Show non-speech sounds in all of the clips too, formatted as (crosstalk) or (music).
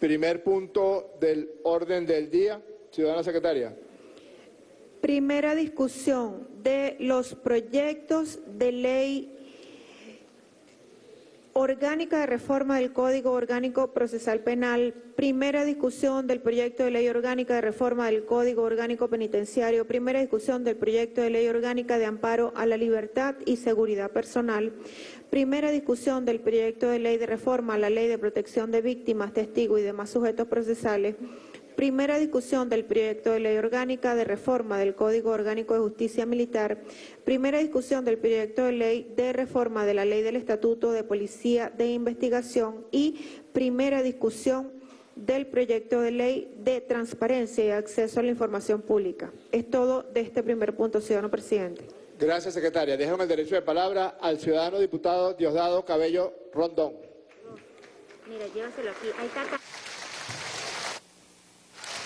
Primer punto del orden del día. Ciudadana secretaria. Primera discusión de los proyectos de ley orgánica de reforma del Código Orgánico Procesal Penal. Primera discusión del proyecto de ley orgánica de reforma del Código Orgánico Penitenciario. Primera discusión del proyecto de ley orgánica de amparo a la libertad y seguridad personal. Primera discusión del proyecto de ley de reforma a la ley de protección de víctimas, testigos y demás sujetos procesales. Primera discusión del proyecto de ley orgánica de reforma del Código Orgánico de Justicia Militar. Primera discusión del proyecto de ley de reforma de la ley del Estatuto de Policía de Investigación. Y primera discusión del proyecto de ley de transparencia y acceso a la información pública. Es todo de este primer punto, ciudadano presidente. Gracias, secretaria. Déjame el derecho de palabra al ciudadano diputado Diosdado Cabello Rondón. Mira, llévaselo aquí. Ahí está.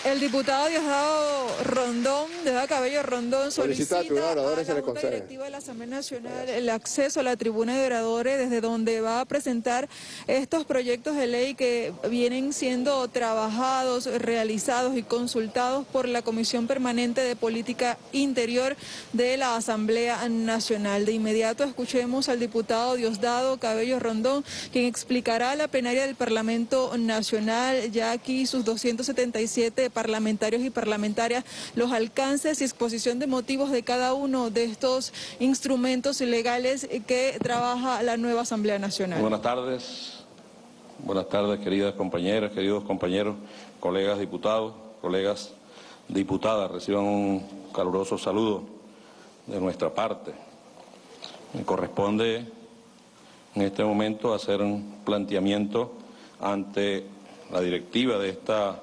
El diputado Diosdado Rondón, Diosdado Cabello Rondón, Solicita solicita a la se le Junta. Directiva de la Asamblea Nacional el acceso a la tribuna de oradores, desde donde va a presentar estos proyectos de ley que vienen siendo trabajados, realizados y consultados por la Comisión Permanente de Política Interior de la Asamblea Nacional. De inmediato escuchemos al diputado Diosdado Cabello Rondón, quien explicará a la plenaria del Parlamento Nacional, ya aquí sus 277 parlamentarios y parlamentarias, los alcances y exposición de motivos de cada uno de estos instrumentos legales que trabaja la nueva Asamblea Nacional. Buenas tardes, buenas tardes queridas compañeras, queridos compañeros, colegas diputados, colegas diputadas, reciban un caluroso saludo de nuestra parte. Me corresponde en este momento hacer un planteamiento ante la directiva de esta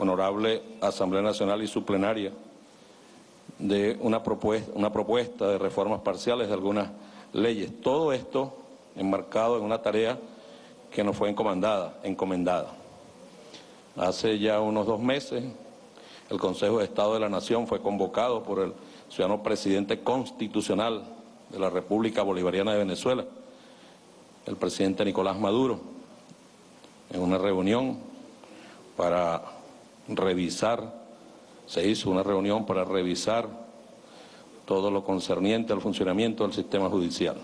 honorable Asamblea Nacional y su plenaria de una propuesta, una propuesta de reformas parciales de algunas leyes. Todo esto enmarcado en una tarea que nos fue encomendada, encomendada. Hace ya unos dos meses, el Consejo de Estado de la Nación fue convocado por el ciudadano presidente constitucional de la República Bolivariana de Venezuela, el presidente Nicolás Maduro, en una reunión para revisar, se hizo una reunión para revisar todo lo concerniente al funcionamiento del sistema judicial.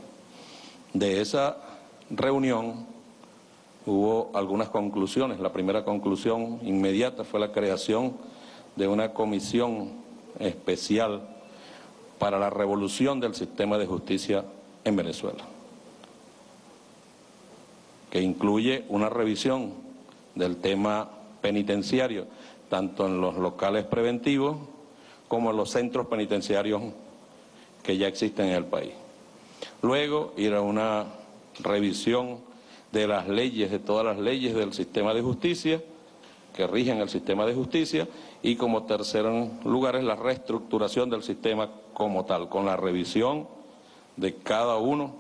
De esa reunión hubo algunas conclusiones. La primera conclusión inmediata fue la creación de una comisión especial para la revolución del sistema de justicia en Venezuela, que incluye una revisión del tema penitenciario, tanto en los locales preventivos como en los centros penitenciarios que ya existen en el país. Luego ir a una revisión de las leyes, de todas las leyes del sistema de justicia, que rigen el sistema de justicia, y como tercer lugar es la reestructuración del sistema como tal, con la revisión de cada uno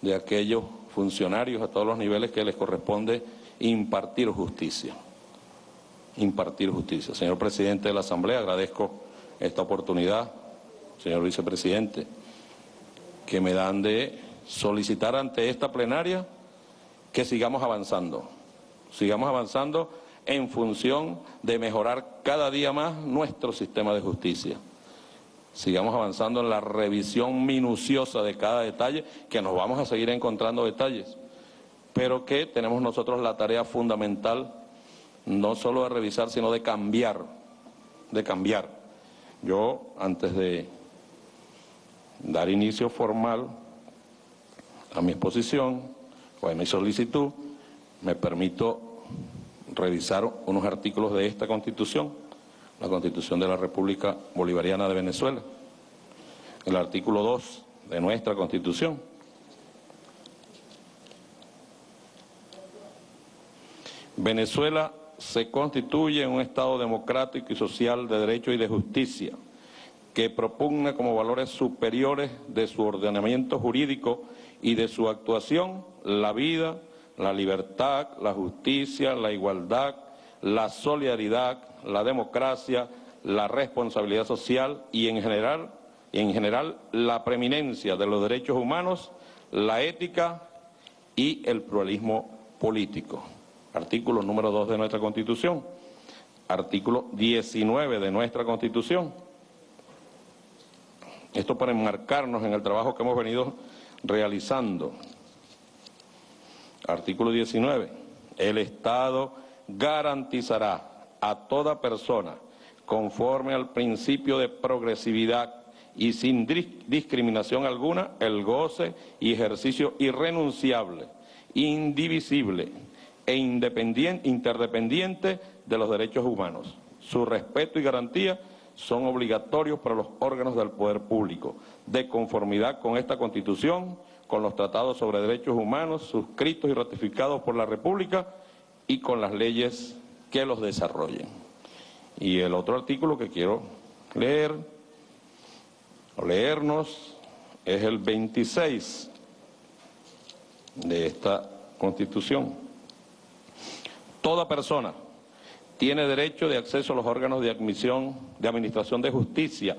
de aquellos funcionarios a todos los niveles que les corresponde impartir justicia. Impartir justicia. Señor presidente de la Asamblea, agradezco esta oportunidad, señor vicepresidente, que me dan de solicitar ante esta plenaria que sigamos avanzando, sigamos avanzando en función de mejorar cada día más nuestro sistema de justicia. Sigamos avanzando en la revisión minuciosa de cada detalle, que nos vamos a seguir encontrando detalles, pero que tenemos nosotros la tarea fundamental no solo de revisar, sino de cambiar, de cambiar. Yo, antes de dar inicio formal a mi exposición o a mi solicitud, me permito revisar unos artículos de esta Constitución, la Constitución de la República Bolivariana de Venezuela, el artículo 2 de nuestra Constitución. Venezuela se constituye en un Estado democrático y social de derecho y de justicia, que propugna como valores superiores de su ordenamiento jurídico y de su actuación la vida, la libertad, la justicia, la igualdad, la solidaridad, la democracia, la responsabilidad social y en general, en general la preeminencia de los derechos humanos, la ética y el pluralismo político. Artículo número 2 de nuestra Constitución, artículo 19 de nuestra Constitución. Esto para enmarcarnos en el trabajo que hemos venido realizando. Artículo 19. El Estado garantizará a toda persona, conforme al principio de progresividad y sin discriminación alguna, el goce y ejercicio irrenunciable, indivisible e interdependiente de los derechos humanos. Su respeto y garantía son obligatorios para los órganos del poder público, de conformidad con esta Constitución, con los tratados sobre derechos humanos suscritos y ratificados por la República y con las leyes que los desarrollen. Y el otro artículo que quiero leer o leernos es el 26 de esta Constitución. Toda persona tiene derecho de acceso a los órganos de admisión de administración de justicia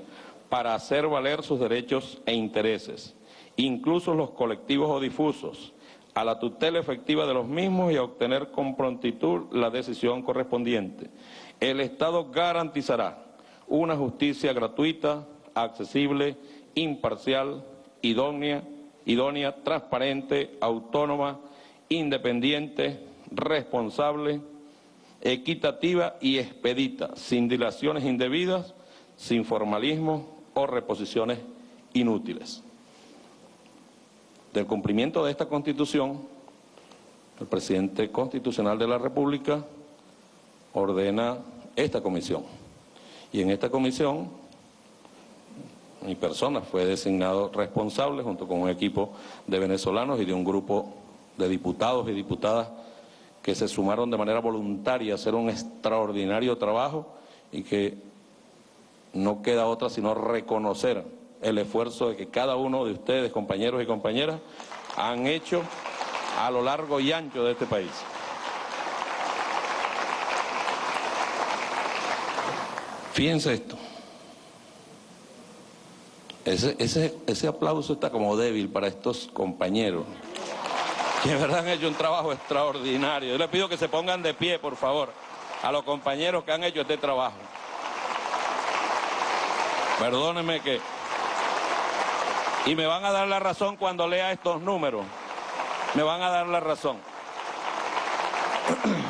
para hacer valer sus derechos e intereses, incluso los colectivos o difusos, a la tutela efectiva de los mismos y a obtener con prontitud la decisión correspondiente. El Estado garantizará una justicia gratuita, accesible, imparcial, idónea, idónea, transparente, autónoma, independiente, responsable, equitativa y expedita, sin dilaciones indebidas, sin formalismo o reposiciones inútiles. Del cumplimiento de esta Constitución, el presidente constitucional de la República ordena esta comisión. Y en esta comisión mi persona fue designado responsable junto con un equipo de venezolanos y de un grupo de diputados y diputadas que se sumaron de manera voluntaria a hacer un extraordinario trabajo y que no queda otra sino reconocer el esfuerzo de que cada uno de ustedes, compañeros y compañeras, han hecho a lo largo y ancho de este país. Fíjense esto. Ese, ese, ese aplauso está como débil para estos compañeros, que de verdad han hecho un trabajo extraordinario. Yo les pido que se pongan de pie, por favor, a los compañeros que han hecho este trabajo. Perdónenme que... Y me van a dar la razón cuando lea estos números. Me van a dar la razón. (clears throat)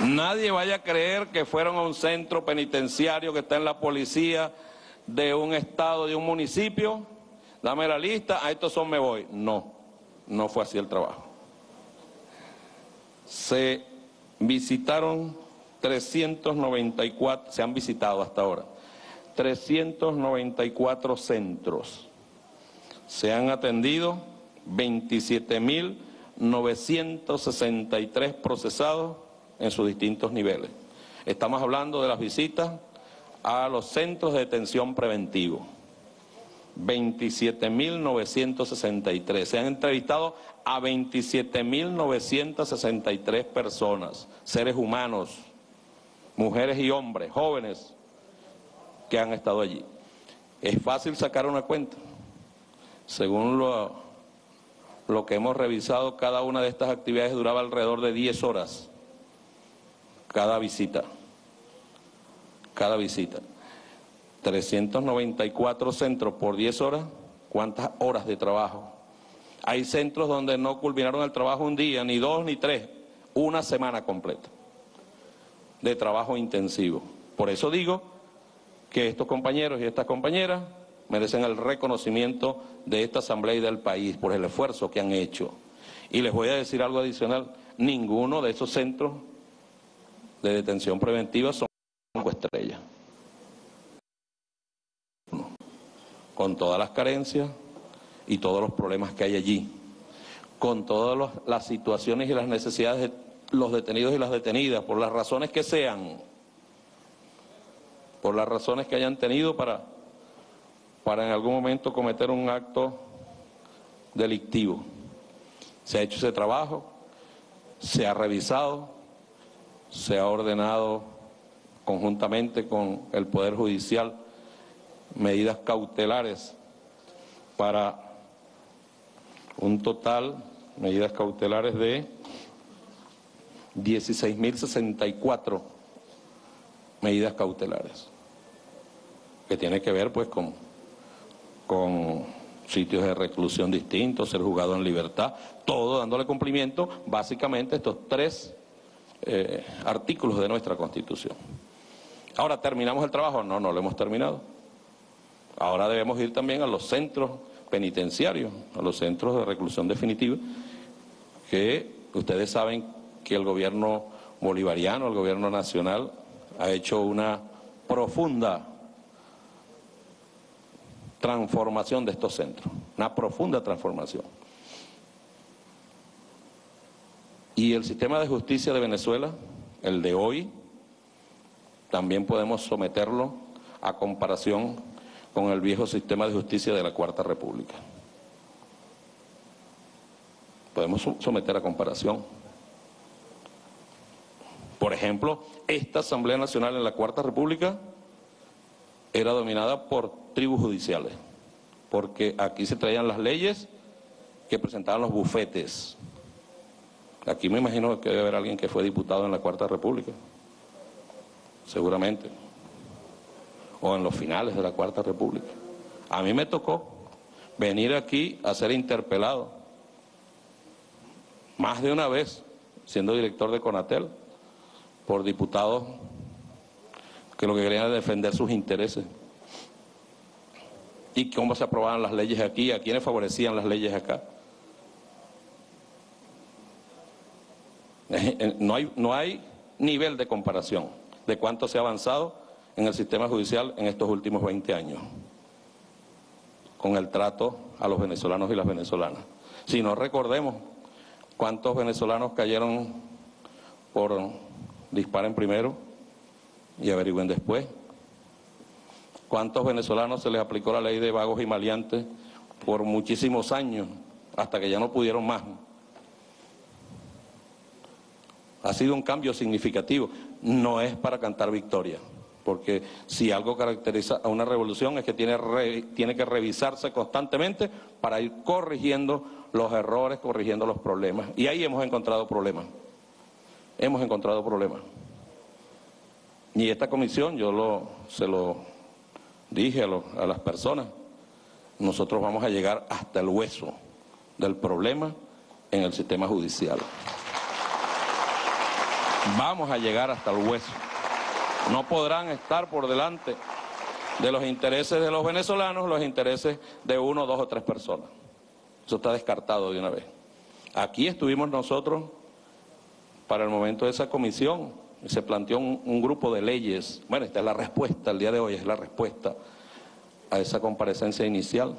Nadie vaya a creer que fueron a un centro penitenciario que está en la policía de un estado, de un municipio, dame la lista, a estos son me voy. No, no fue así el trabajo. Se visitaron 394, se han visitado hasta ahora, 394 centros. Se han atendido 27.963 procesados en sus distintos niveles. Estamos hablando de las visitas a los centros de detención preventivo. 27.963. Se han entrevistado a 27.963 personas, seres humanos, mujeres y hombres, jóvenes, que han estado allí. Es fácil sacar una cuenta. Según lo, que hemos revisado, cada una de estas actividades duraba alrededor de 10 horas cada visita. Cada visita. 394 centros por 10 horas, ¿cuántas horas de trabajo? Hay centros donde no culminaron el trabajo un día, ni dos, ni tres, una semana completa de trabajo intensivo. Por eso digo que estos compañeros y estas compañeras merecen el reconocimiento de esta Asamblea y del país por el esfuerzo que han hecho. Y les voy a decir algo adicional, ninguno de esos centros de detención preventiva son cinco estrellas. Con todas las carencias y todos los problemas que hay allí, con todas las situaciones y las necesidades de los detenidos y las detenidas, por las razones que sean, por las razones que hayan tenido para, para en algún momento cometer un acto delictivo. Se ha hecho ese trabajo, se ha revisado, se ha ordenado conjuntamente con el Poder Judicial medidas cautelares para un total, medidas cautelares de 16.064 medidas cautelares, que tiene que ver pues con, con sitios de reclusión distintos, ser juzgado en libertad, todo dándole cumplimiento básicamente a estos tres eh, artículos de nuestra Constitución. Ahora, ¿terminamos el trabajo? No, no lo hemos terminado. Ahora debemos ir también a los centros penitenciarios, a los centros de reclusión definitiva, que ustedes saben que el gobierno bolivariano, el gobierno nacional, ha hecho una profunda transformación de estos centros, una profunda transformación. Y el sistema de justicia de Venezuela, el de hoy, también podemos someterlo a comparación con el viejo sistema de justicia de la Cuarta República. Podemos someter a comparación. Por ejemplo, esta Asamblea Nacional en la Cuarta República era dominada por tribus judiciales, porque aquí se traían las leyes que presentaban los bufetes. Aquí me imagino que debe haber alguien que fue diputado en la Cuarta República, seguramente, o en los finales de la Cuarta República. A mí me tocó venir aquí a ser interpelado, más de una vez, siendo director de Conatel, por diputados que lo que querían era defender sus intereses. Y cómo se aprobaban las leyes aquí, a quiénes favorecían las leyes acá. (laughs) No hay, no hay nivel de comparación de cuánto se ha avanzado en el sistema judicial en estos últimos 20 años con el trato a los venezolanos y las venezolanas. Si no recordemos cuántos venezolanos cayeron por disparen primero y averigüen después. ¿Cuántos venezolanos se les aplicó la ley de vagos y maleantes por muchísimos años hasta que ya no pudieron más? Ha sido un cambio significativo. No es para cantar victoria, porque si algo caracteriza a una revolución es que tiene, tiene que revisarse constantemente para ir corrigiendo los errores, corrigiendo los problemas. Y ahí hemos encontrado problemas hemos encontrado problemas. Y esta comisión, yo lo, se lo dije a, a las personas, nosotros vamos a llegar hasta el hueso del problema en el sistema judicial. Vamos a llegar hasta el hueso. No podrán estar por delante de los intereses de los venezolanos los intereses de uno, dos o tres personas. Eso está descartado de una vez. Aquí estuvimos nosotros para el momento de esa comisión se planteó un, grupo de leyes. Bueno, esta es la respuesta, el día de hoy es la respuesta a esa comparecencia inicial,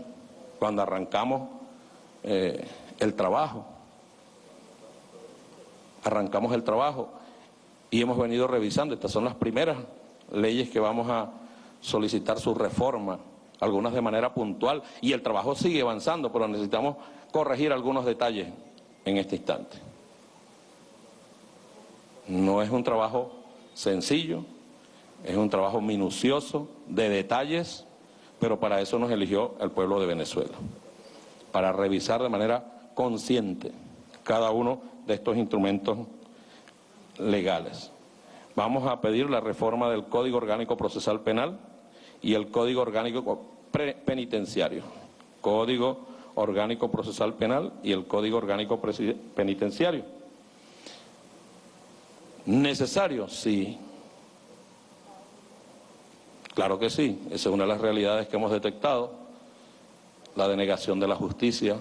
cuando arrancamos eh, el trabajo. Arrancamos el trabajo y hemos venido revisando, estas son las primeras leyes que vamos a solicitar su reforma, algunas de manera puntual, y el trabajo sigue avanzando, pero necesitamos corregir algunos detalles en este instante. No es un trabajo sencillo, es un trabajo minucioso, de detalles, pero para eso nos eligió el pueblo de Venezuela, para revisar de manera consciente cada uno de estos instrumentos legales. Vamos a pedir la reforma del Código Orgánico Procesal Penal y el Código Orgánico Penitenciario. Código Orgánico Procesal Penal y el Código Orgánico Penitenciario ¿Necesario? Sí. Claro que sí, esa es una de las realidades que hemos detectado, la denegación de la justicia,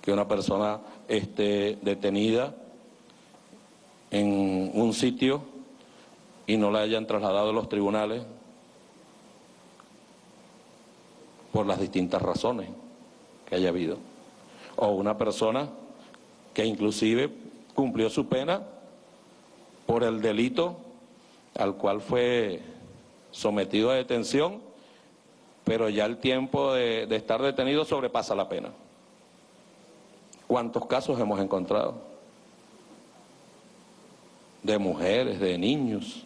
que una persona esté detenida en un sitio y no la hayan trasladado a los tribunales por las distintas razones que haya habido. O una persona que inclusive cumplió su pena por el delito al cual fue sometido a detención, pero ya el tiempo de, estar detenido sobrepasa la pena. ¿Cuántos casos hemos encontrado? De mujeres, de niños,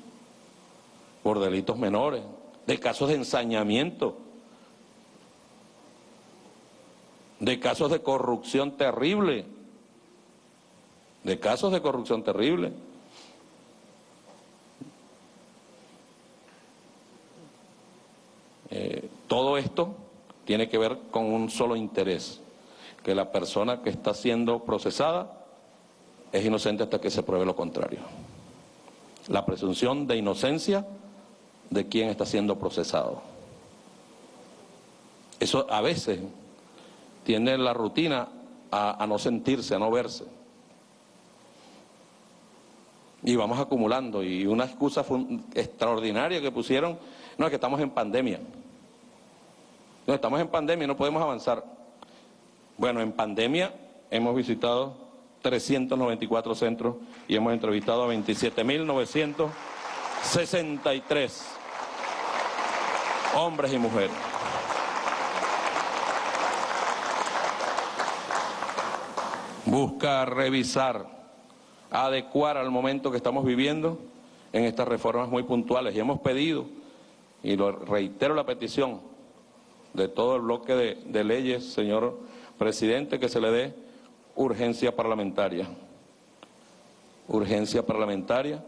por delitos menores, de casos de ensañamiento, de casos de corrupción terrible de casos de corrupción terrible. Eh, todo esto tiene que ver con un solo interés, que la persona que está siendo procesada es inocente hasta que se pruebe lo contrario. La presunción de inocencia de quien está siendo procesado. Eso a veces tiene la rutina a, no sentirse, a no verse. Y vamos acumulando. Y una excusa extraordinaria que pusieron, no, es que estamos en pandemia. No, estamos en pandemia y no podemos avanzar. Bueno, en pandemia hemos visitado 394 centros y hemos entrevistado a 27.963 hombres y mujeres. Busca revisar, adecuar al momento que estamos viviendo en estas reformas muy puntuales y hemos pedido, y lo reitero la petición de todo el bloque de, de leyes, señor presidente, que se le dé urgencia parlamentaria. Urgencia parlamentaria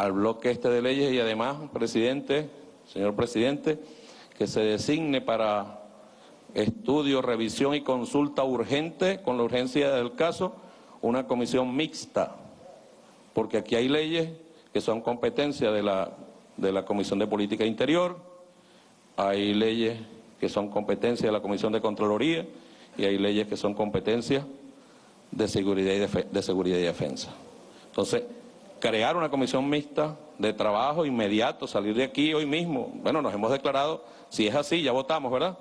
al bloque este de leyes y además, presidente, señor presidente, que se designe para estudio, revisión y consulta urgente con la urgencia del caso una comisión mixta, porque aquí hay leyes que son competencia de la, de la Comisión de Política Interior, hay leyes que son competencia de la Comisión de Contraloría y hay leyes que son competencia de seguridad y, de seguridad y defensa. Entonces, crear una comisión mixta de trabajo inmediato, salir de aquí hoy mismo. Bueno, nos hemos declarado, si es así, ya votamos, ¿verdad?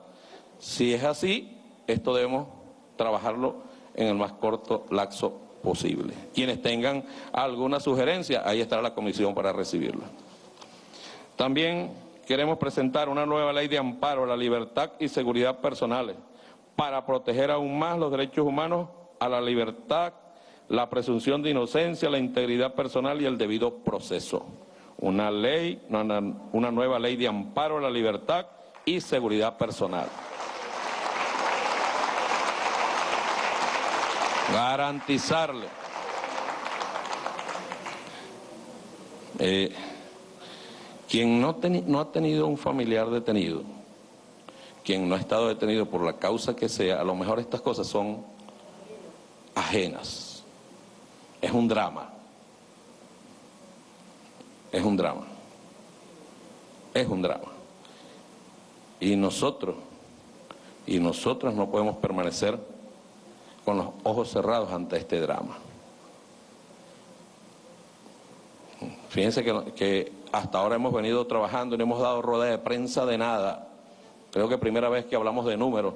Si es así, esto debemos trabajarlo en el más corto lapso posible. Quienes tengan alguna sugerencia, ahí estará la comisión para recibirla. También queremos presentar una nueva ley de amparo a la libertad y seguridad personales para proteger aún más los derechos humanos a la libertad, la presunción de inocencia, la integridad personal y el debido proceso. Una ley, una, nueva ley de amparo a la libertad y seguridad personal. Garantizarle. Eh, quien no ha tenido un familiar detenido, quien no ha estado detenido por la causa que sea, a lo mejor estas cosas son ajenas. Es un drama. Es un drama. Es un drama. Y nosotros, y nosotras no podemos permanecer con los ojos cerrados ante este drama. Fíjense que, que, hasta ahora hemos venido trabajando no hemos dado rueda de prensa de nada. Creo que primera vez que hablamos de números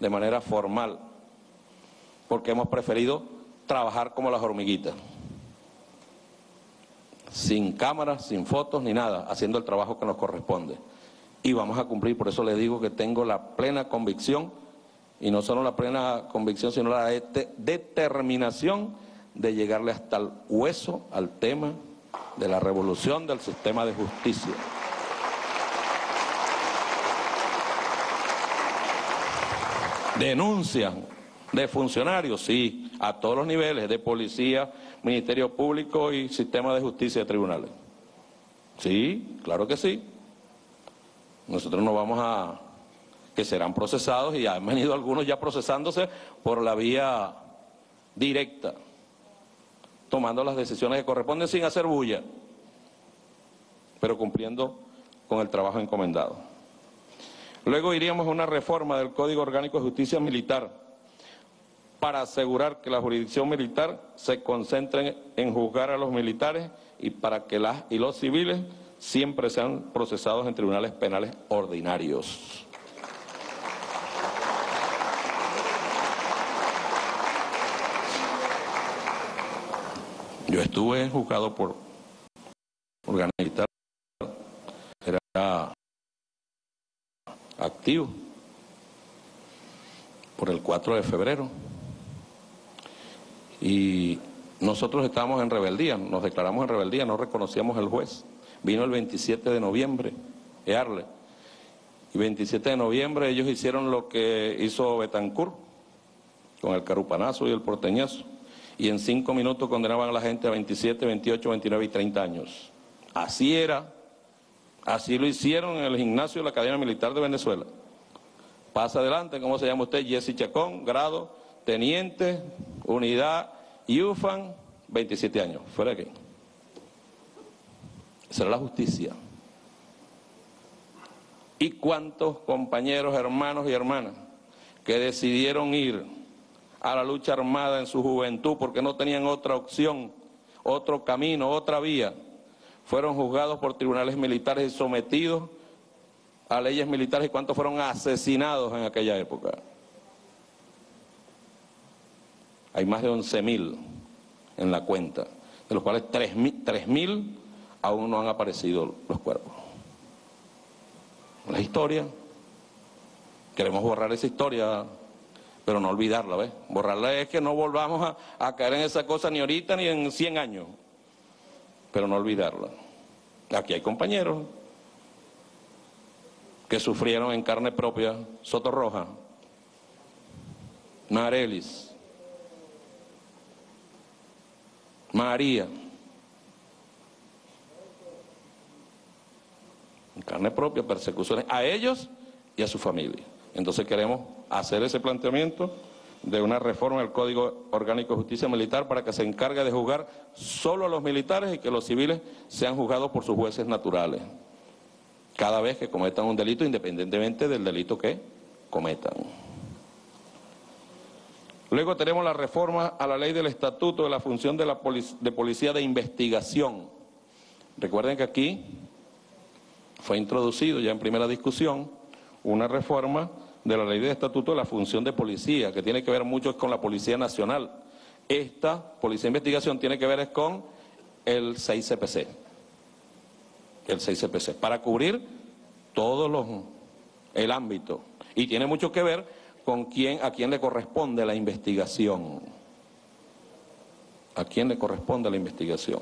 de manera formal, porque hemos preferido trabajar como las hormiguitas, sin cámaras, sin fotos ni nada, haciendo el trabajo que nos corresponde. Y vamos a cumplir, por eso le digo que tengo la plena convicción, y no solo la plena convicción, sino la determinación de llegarle hasta el hueso al tema de la revolución del sistema de justicia. Denuncian de funcionarios, sí, a todos los niveles, de policía, Ministerio Público y Sistema de Justicia y Tribunales. Sí, claro que sí. Nosotros no vamos a, que serán procesados y han venido algunos ya procesándose por la vía directa, tomando las decisiones que corresponden sin hacer bulla, pero cumpliendo con el trabajo encomendado. Luego iríamos a una reforma del Código Orgánico de Justicia Militar para asegurar que la jurisdicción militar se concentre en juzgar a los militares y para que las y los civiles siempre sean procesados en tribunales penales ordinarios. Yo estuve juzgado por órgano militar, era activo por el 4 de febrero y nosotros estábamos en rebeldía, nos declaramos en rebeldía, no reconocíamos al juez. Vino el 27 de noviembre, Earle. Y 27 de noviembre ellos hicieron lo que hizo Betancourt, con el carupanazo y el porteñazo. y en cinco minutos condenaban a la gente a 27, 28, 29 y 30 años. Así era, así lo hicieron en el gimnasio de la Academia Militar de Venezuela. Pasa adelante, ¿cómo se llama usted? Jesse Chacón, grado, teniente, unidad, UFAN, 27 años. Fuera de aquí. Será la justicia. ¿Y cuántos compañeros, hermanos y hermanas que decidieron ir a la lucha armada en su juventud porque no tenían otra opción, otro camino, otra vía, fueron juzgados por tribunales militares y sometidos a leyes militares y cuántos fueron asesinados en aquella época? Hay más de 11.000 en la cuenta, de los cuales 3.000 aún no han aparecido los cuerpos. La historia, queremos borrar esa historia, pero no olvidarla, ¿ves? Borrarla es que no volvamos a, a caer en esa cosa ni ahorita ni en 100 años, pero no olvidarla. Aquí hay compañeros que sufrieron en carne propia Soto Roja, Marelis, María, en carne propia, persecuciones a ellos y a su familia. Entonces queremos hacer ese planteamiento de una reforma del Código Orgánico de Justicia Militar para que se encargue de juzgar solo a los militares y que los civiles sean juzgados por sus jueces naturales, cada vez que cometan un delito, independientemente del delito que cometan. Luego tenemos la reforma a la ley del estatuto de la función de la de policía de investigación. Recuerden que aquí fue introducido ya en primera discusión una reforma de la ley del estatuto de la función de policía, que tiene que ver mucho con la Policía Nacional. Esta Policía de Investigación tiene que ver con el 6CPC, el 6CPC, para cubrir todo los, el ámbito. Y tiene mucho que ver con quién, a quién le corresponde la investigación. ¿A quién le corresponde la investigación?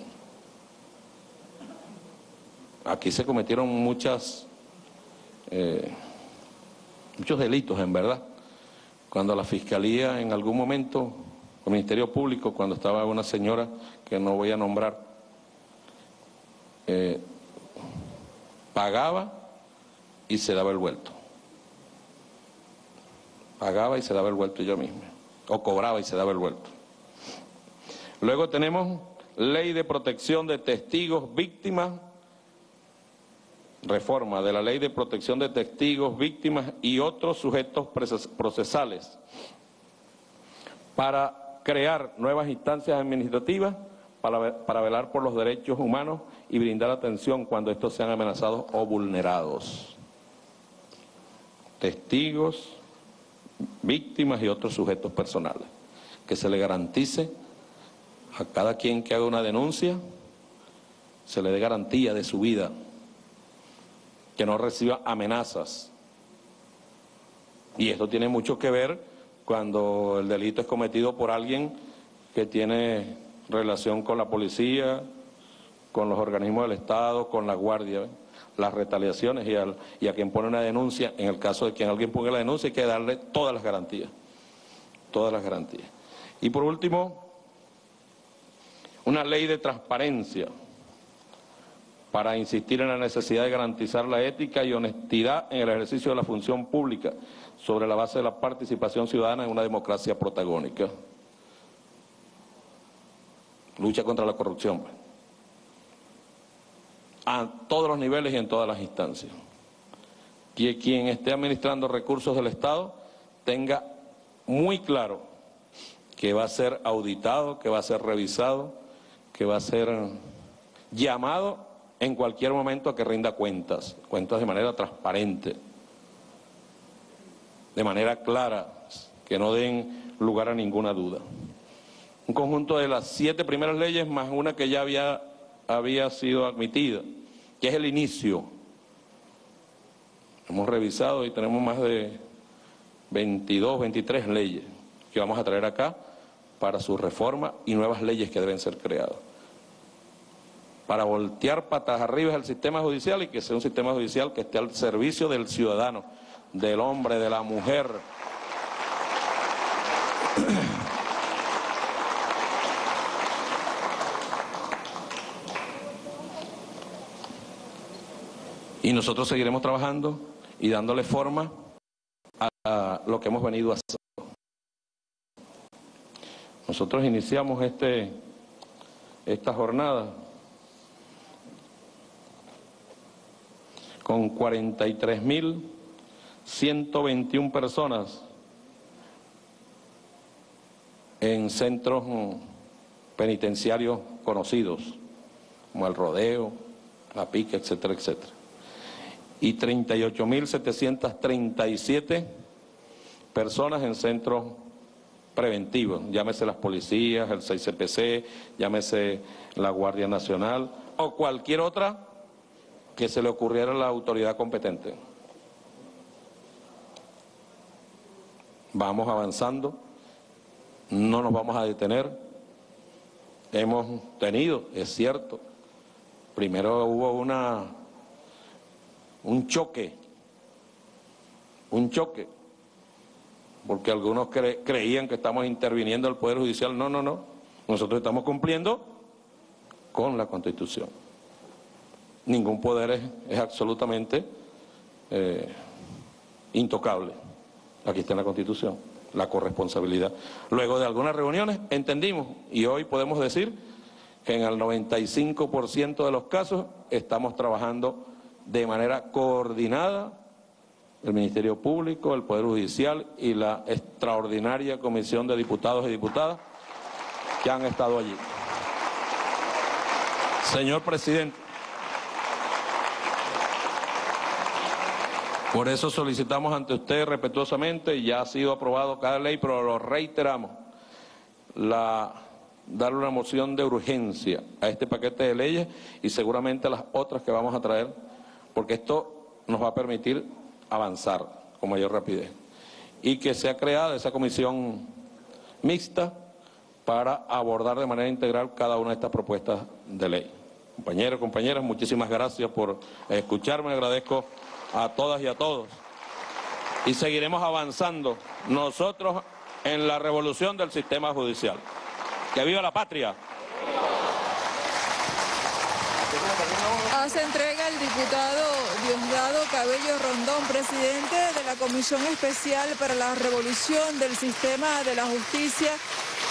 Aquí se cometieron muchas... Eh, muchos delitos en verdad. Cuando la Fiscalía en algún momento, el Ministerio Público, cuando estaba una señora que no voy a nombrar, eh, pagaba y se daba el vuelto. Pagaba y se daba el vuelto yo mismo. O cobraba y se daba el vuelto. Luego tenemos ley de protección de testigos, víctimas reforma de la Ley de Protección de Testigos, Víctimas y otros sujetos procesales para crear nuevas instancias administrativas para, velar por los derechos humanos y brindar atención cuando estos sean amenazados o vulnerados. Testigos, víctimas y otros sujetos personales. Que se le garantice a cada quien que haga una denuncia, se le dé garantía de su vida que no reciba amenazas. Y esto tiene mucho que ver cuando el delito es cometido por alguien que tiene relación con la policía, con los organismos del Estado, con la Guardia, las retaliaciones y, y a quien pone una denuncia, en el caso de que alguien ponga la denuncia hay que darle todas las garantías, todas las garantías. Y por último, una ley de transparencia para insistir en la necesidad de garantizar la ética y honestidad en el ejercicio de la función pública sobre la base de la participación ciudadana en una democracia protagónica. Lucha contra la corrupción. Pues. A todos los niveles y en todas las instancias. Que quien esté administrando recursos del Estado tenga muy claro que va a ser auditado, que va a ser revisado, que va a ser llamado en cualquier momento a que rinda cuentas, cuentas de manera transparente, de manera clara, que no den lugar a ninguna duda. Un conjunto de las siete primeras leyes más una que ya había, había sido admitida, que es el inicio. Hemos revisado y tenemos más de 22, 23 leyes que vamos a traer acá para su reforma y nuevas leyes que deben ser creadas para voltear patas arriba es el sistema judicial y que sea un sistema judicial que esté al servicio del ciudadano, del hombre, de la mujer. Y nosotros seguiremos trabajando y dándole forma a lo que hemos venido haciendo. Nosotros iniciamos este, esta jornada con 43.121 personas en centros penitenciarios conocidos, como el Rodeo, la Pica, etcétera, etcétera. Y 38.737 personas en centros preventivos, llámese las policías, el 6CPC, llámese la Guardia Nacional o cualquier otra que se le ocurriera a la autoridad competente. Vamos avanzando, no nos vamos a detener. Hemos tenido, es cierto, primero hubo una un choque, un choque, porque algunos creían que estamos interviniendo el Poder Judicial. No, no, no. Nosotros estamos cumpliendo con la Constitución. Ningún poder es, absolutamente eh, intocable. Aquí está en la Constitución, la corresponsabilidad. Luego de algunas reuniones entendimos y hoy podemos decir que en el 95% de los casos estamos trabajando de manera coordinada el Ministerio Público, el Poder Judicial y la extraordinaria Comisión de Diputados y Diputadas que han estado allí. Señor presidente, por eso solicitamos ante usted respetuosamente, ya ha sido aprobado cada ley, pero lo reiteramos, la, darle una moción de urgencia a este paquete de leyes y seguramente a las otras que vamos a traer, porque esto nos va a permitir avanzar con mayor rapidez. Y que sea creada esa comisión mixta para abordar de manera integral cada una de estas propuestas de ley. Compañeros, compañeras, muchísimas gracias por escucharme, agradezco a todas y a todos. Y seguiremos avanzando nosotros en la revolución del sistema judicial. ¡Que viva la patria! Hace entrega el diputado Diosdado Cabello Rondón, presidente de la Comisión Especial para la Revolución del Sistema de la Justicia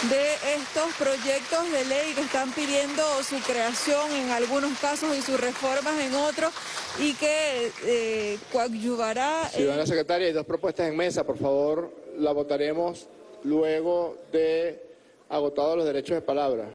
de estos proyectos de ley que están pidiendo su creación en algunos casos y sus reformas en otros y que eh, coadyuvará... Ciudadana Secretaria, hay dos propuestas en mesa, por favor, la votaremos luego de agotados los derechos de palabra.